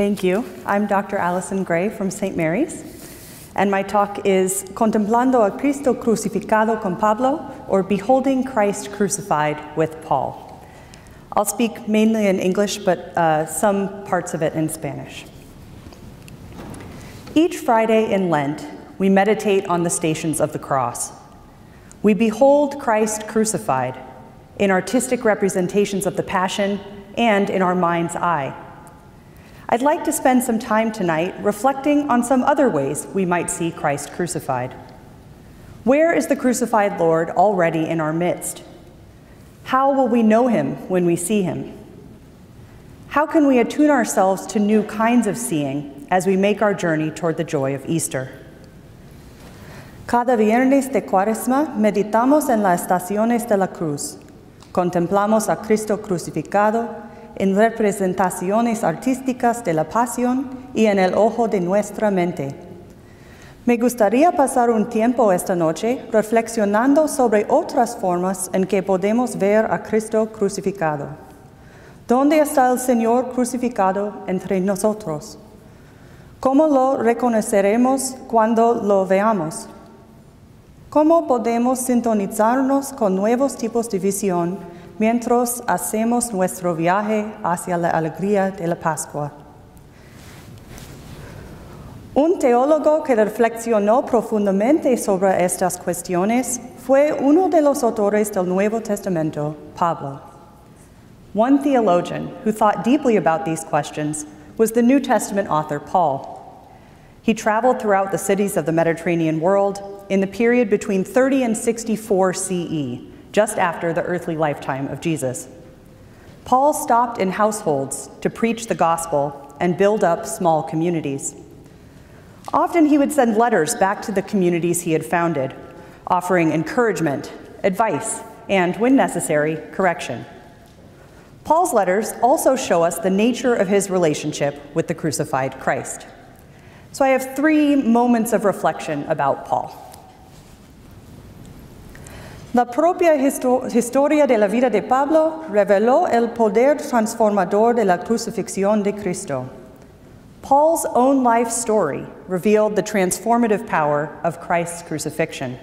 Thank you. I'm Dr. Allison Gray from St. Mary's, and my talk is Contemplando a Cristo Crucificado con Pablo, or Beholding Christ Crucified with Paul. I'll speak mainly in English, but uh, some parts of it in Spanish. Each Friday in Lent, we meditate on the stations of the cross. We behold Christ crucified in artistic representations of the Passion and in our mind's eye. I'd like to spend some time tonight reflecting on some other ways we might see Christ crucified. Where is the crucified Lord already in our midst? How will we know him when we see him? How can we attune ourselves to new kinds of seeing as we make our journey toward the joy of Easter? Cada viernes de cuaresma meditamos en las estaciones de la cruz. Contemplamos a Cristo crucificado en representaciones artísticas de la pasión y en el ojo de nuestra mente. Me gustaría pasar un tiempo esta noche reflexionando sobre otras formas en que podemos ver a Cristo crucificado. ¿Dónde está el Señor crucificado entre nosotros? ¿Cómo lo reconoceremos cuando lo veamos? ¿Cómo podemos sintonizarnos con nuevos tipos de visión mientras hacemos nuestro viaje hacia la alegría de la Pascua? Un teólogo que reflexionó profundamente sobre estas cuestiones fue uno de los autores del Nuevo Testamento, Pablo. One theologian who thought deeply about these questions was the New Testament author Paul. He traveled throughout the cities of the Mediterranean world in the period between 30 and 64 CE, just after the earthly lifetime of Jesus. Paul stopped in households to preach the gospel and build up small communities. Often he would send letters back to the communities he had founded, offering encouragement, advice, and, when necessary, correction. Paul's letters also show us the nature of his relationship with the crucified Christ. So I have three moments of reflection about Paul. La propia historia de la vida de Pablo reveló el poder transformador de la crucifixión de Cristo. Paul's own life story revealed the transformative power of Christ's crucifixion.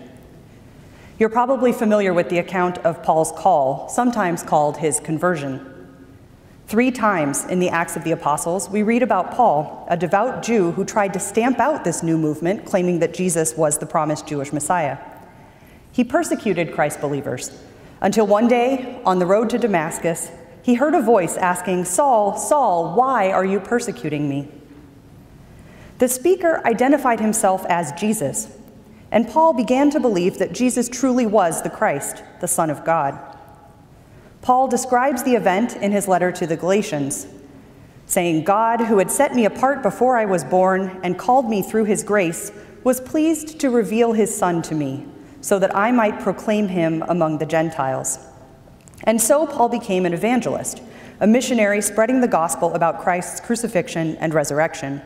You're probably familiar with the account of Paul's call, sometimes called his conversion. Three times in the Acts of the Apostles, we read about Paul, a devout Jew who tried to stamp out this new movement, claiming that Jesus was the promised Jewish Messiah. He persecuted Christ believers until one day, on the road to Damascus, he heard a voice asking, Saul, Saul, why are you persecuting me? The speaker identified himself as Jesus, and Paul began to believe that Jesus truly was the Christ, the Son of God. Paul describes the event in his letter to the Galatians, saying, God, who had set me apart before I was born and called me through his grace, was pleased to reveal his Son to me, so that I might proclaim him among the Gentiles. And so Paul became an evangelist, a missionary spreading the gospel about Christ's crucifixion and resurrection.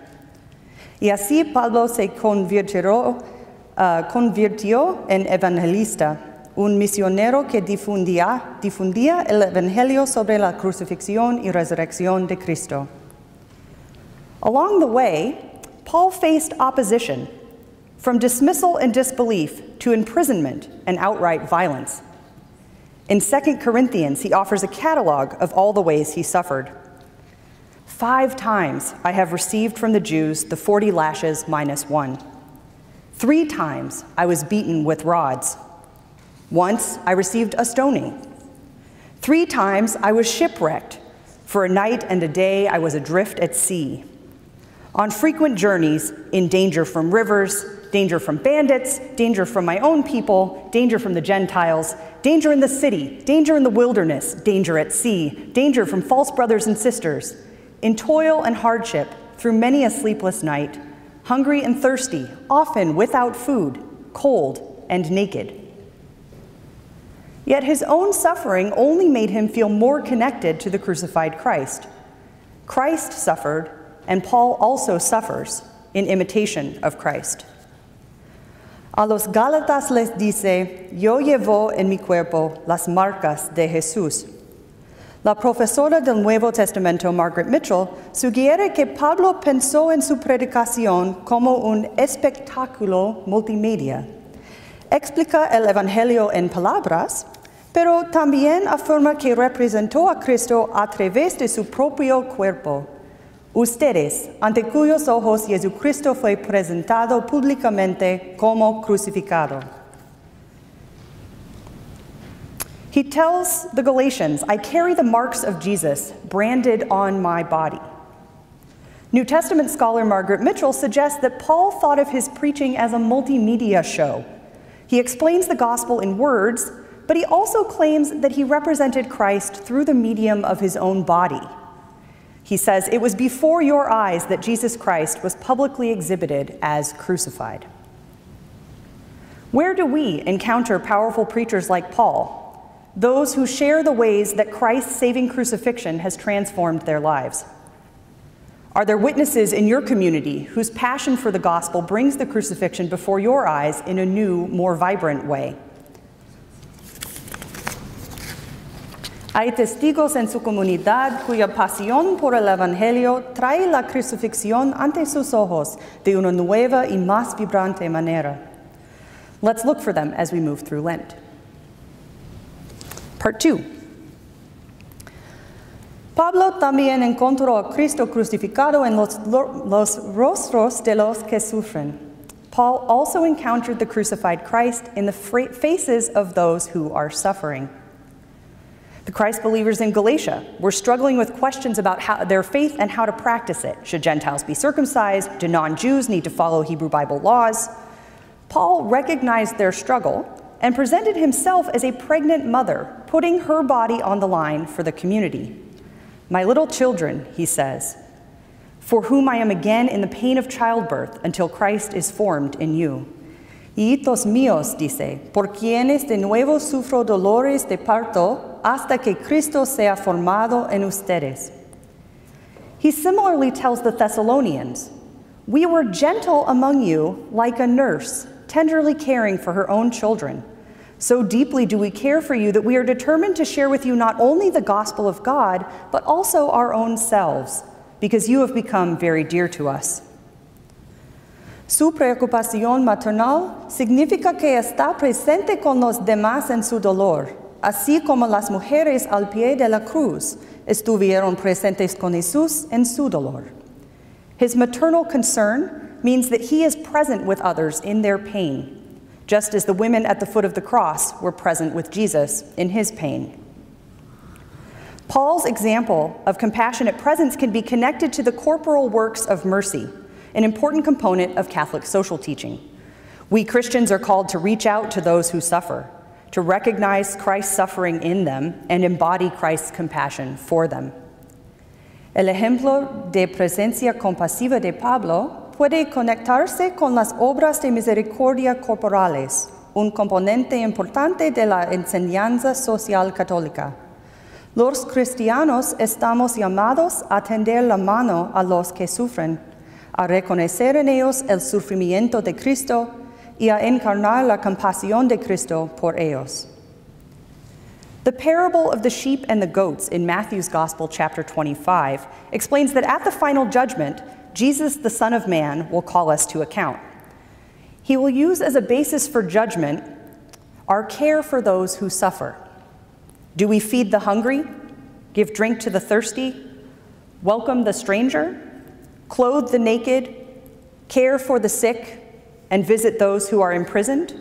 Y así Pablo se convirtió, uh, convirtió en evangelista, un misionero que difundía, difundía el evangelio sobre la crucifixión y resurrección de Cristo. Along the way, Paul faced opposition, from dismissal and disbelief to imprisonment and outright violence. In 2 Corinthians, he offers a catalog of all the ways he suffered. Five times I have received from the Jews the 40 lashes minus one. Three times I was beaten with rods. Once I received a stoning. Three times I was shipwrecked. For a night and a day I was adrift at sea. On frequent journeys, in danger from rivers, danger from bandits, danger from my own people, danger from the Gentiles, danger in the city, danger in the wilderness, danger at sea, danger from false brothers and sisters in toil and hardship, through many a sleepless night, hungry and thirsty, often without food, cold and naked. Yet his own suffering only made him feel more connected to the crucified Christ. Christ suffered, and Paul also suffers in imitation of Christ. A los Gálatas les dice, yo llevo en mi cuerpo las marcas de Jesús La profesora del Nuevo Testamento, Margaret Mitchell, sugiere que Pablo pensó en su predicación como un espectáculo multimedia. Explica el Evangelio en palabras, pero también afirma que representó a Cristo a través de su propio cuerpo. Ustedes, ante cuyos ojos Jesucristo fue presentado públicamente como crucificado. He tells the Galatians, I carry the marks of Jesus branded on my body. New Testament scholar Margaret Mitchell suggests that Paul thought of his preaching as a multimedia show. He explains the gospel in words, but he also claims that he represented Christ through the medium of his own body. He says, It was before your eyes that Jesus Christ was publicly exhibited as crucified. Where do we encounter powerful preachers like Paul those who share the ways that Christ's saving crucifixion has transformed their lives? Are there witnesses in your community whose passion for the gospel brings the crucifixion before your eyes in a new, more vibrant way? Hay testigos en su comunidad cuya pasión por el Evangelio trae la crucifixión ante sus ojos de una nueva y más vibrante manera. Let's look for them as we move through Lent. Part 2. Pablo también encontró a Cristo crucificado en los, los rostros de los que sufren. Paul also encountered the crucified Christ in the faces of those who are suffering. The Christ believers in Galatia were struggling with questions about how, their faith and how to practice it. Should Gentiles be circumcised? Do non Jews need to follow Hebrew Bible laws? Paul recognized their struggle and presented himself as a pregnant mother, putting her body on the line for the community. My little children, he says, for whom I am again in the pain of childbirth until Christ is formed in you. Hijitos míos, dice, por quienes de nuevo sufro dolores de parto hasta que Cristo sea formado en ustedes. He similarly tells the Thessalonians, We were gentle among you like a nurse, tenderly caring for her own children. So deeply do we care for you that we are determined to share with you not only the gospel of God, but also our own selves, because you have become very dear to us. Su preocupación maternal significa que está presente con los demás en su dolor, así como las mujeres al pie de la cruz estuvieron presentes con Jesús en su dolor. His maternal concern means that he is present with others in their pain just as the women at the foot of the cross were present with Jesus in his pain. Paul's example of compassionate presence can be connected to the corporal works of mercy, an important component of Catholic social teaching. We Christians are called to reach out to those who suffer, to recognize Christ's suffering in them and embody Christ's compassion for them. El ejemplo de presencia compasiva de Pablo puede conectarse con las obras de misericordia corporales, un componente importante de la enseñanza social católica. Los cristianos estamos llamados a tender la mano a los que sufren, a reconocer en ellos el sufrimiento de Cristo y a encarnar la compasión de Cristo por ellos. The parable of the sheep and the goats in Matthew's Gospel, chapter 25, explains that at the final judgment, Jesus, the Son of Man, will call us to account. He will use as a basis for judgment our care for those who suffer. Do we feed the hungry, give drink to the thirsty, welcome the stranger, clothe the naked, care for the sick, and visit those who are imprisoned?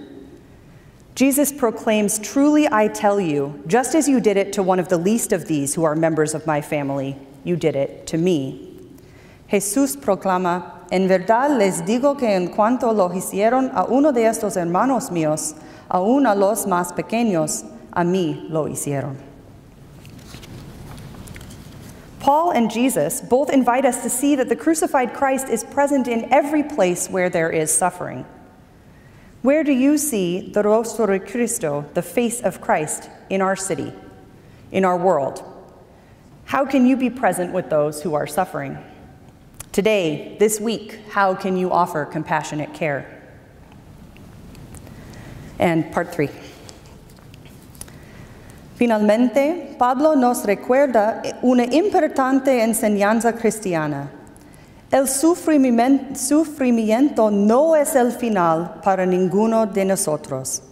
Jesus proclaims, Truly I tell you, just as you did it to one of the least of these who are members of my family, you did it to me. Jesús proclama, en verdad les digo que en cuanto lo hicieron a uno de estos hermanos míos, aún a los más pequeños, a mí lo hicieron. Paul and Jesus both invite us to see that the crucified Christ is present in every place where there is suffering. Where do you see the rostro de Cristo, the face of Christ, in our city, in our world? How can you be present with those who are suffering? Today, this week, how can you offer compassionate care? And part three. Finalmente, Pablo nos recuerda una importante enseñanza cristiana. El sufrimiento no es el final para ninguno de nosotros.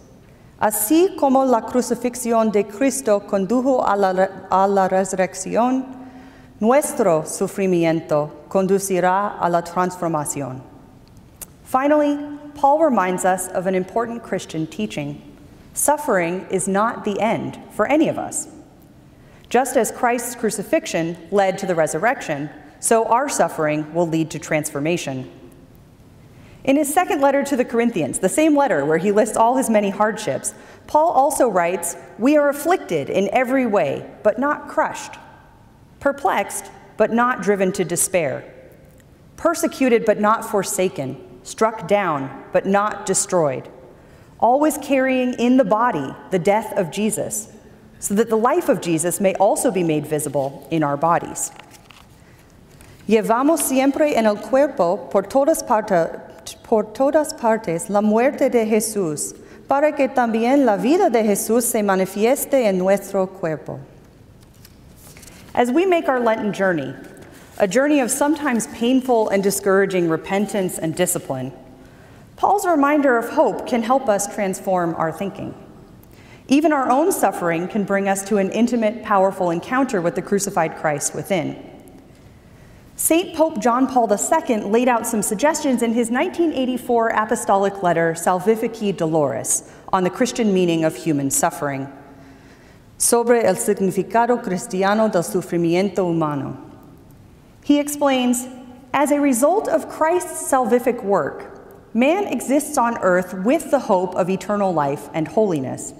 Así como la crucifixión de Cristo condujo a la, a la resurrección, nuestro sufrimiento conducirá a la transformación. Finally, Paul reminds us of an important Christian teaching. Suffering is not the end for any of us. Just as Christ's crucifixion led to the resurrection, so our suffering will lead to transformation. In his second letter to the Corinthians, the same letter where he lists all his many hardships, Paul also writes, We are afflicted in every way, but not crushed, perplexed, but not driven to despair, persecuted, but not forsaken, struck down, but not destroyed, always carrying in the body the death of Jesus, so that the life of Jesus may also be made visible in our bodies. Llevamos siempre en el cuerpo por todas, parte, por todas partes la muerte de Jesús, para que también la vida de Jesús se manifieste en nuestro cuerpo. As we make our Lenten journey, a journey of sometimes painful and discouraging repentance and discipline, Paul's reminder of hope can help us transform our thinking. Even our own suffering can bring us to an intimate, powerful encounter with the crucified Christ within. St. Pope John Paul II laid out some suggestions in his 1984 apostolic letter, Salvifici Doloris, on the Christian meaning of human suffering. Sobre el significado cristiano del sufrimiento humano. He explains As a result of Christ's salvific work, man exists on earth with the hope of eternal life and holiness.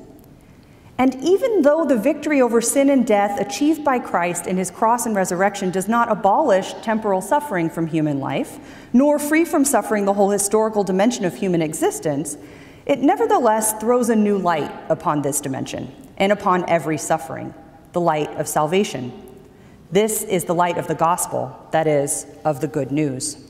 And even though the victory over sin and death achieved by Christ in his cross and resurrection does not abolish temporal suffering from human life, nor free from suffering the whole historical dimension of human existence, it nevertheless throws a new light upon this dimension and upon every suffering, the light of salvation. This is the light of the gospel, that is, of the good news.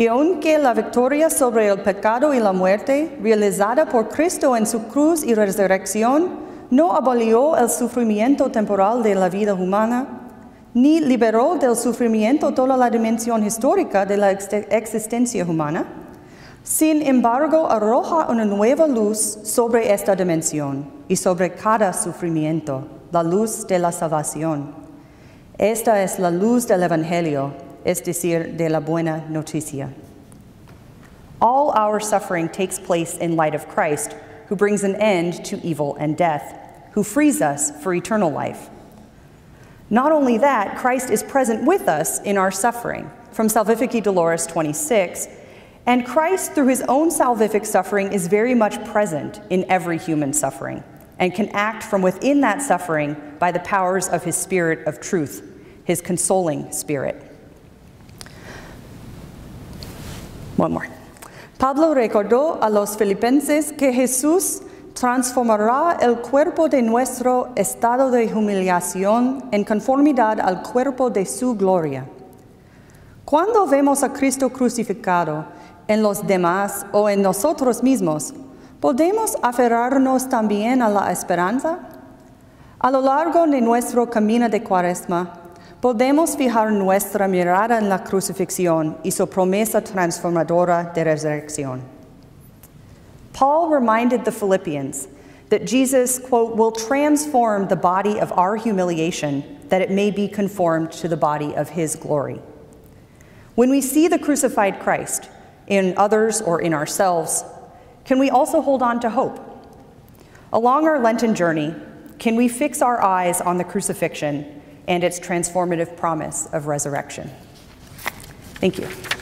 Y aunque la victoria sobre el pecado y la muerte, realizada por Cristo en su cruz y resurrección, no abolió el sufrimiento temporal de la vida humana, ni liberó del sufrimiento toda la dimensión histórica de la existencia humana, sin embargo arroja una nueva luz sobre esta dimensión y sobre cada sufrimiento, la luz de la salvación. Esta es la luz del Evangelio es decir, de la buena noticia. All our suffering takes place in light of Christ, who brings an end to evil and death, who frees us for eternal life. Not only that, Christ is present with us in our suffering, from Salvifici Doloris 26, and Christ, through his own salvific suffering, is very much present in every human suffering and can act from within that suffering by the powers of his Spirit of truth, his consoling Spirit. One more. Pablo recordó a los filipenses que Jesús transformará el cuerpo de nuestro estado de humillación en conformidad al cuerpo de su gloria. Cuando vemos a Cristo crucificado en los demás o en nosotros mismos, ¿podemos aferrarnos también a la esperanza? A lo largo de nuestro camino de cuaresma, Podemos fijar nuestra mirada en la crucifixión y su promesa transformadora de resurrección. Paul reminded the Philippians that Jesus, quote, will transform the body of our humiliation that it may be conformed to the body of his glory. When we see the crucified Christ in others or in ourselves, can we also hold on to hope? Along our Lenten journey, can we fix our eyes on the crucifixion and its transformative promise of resurrection. Thank you.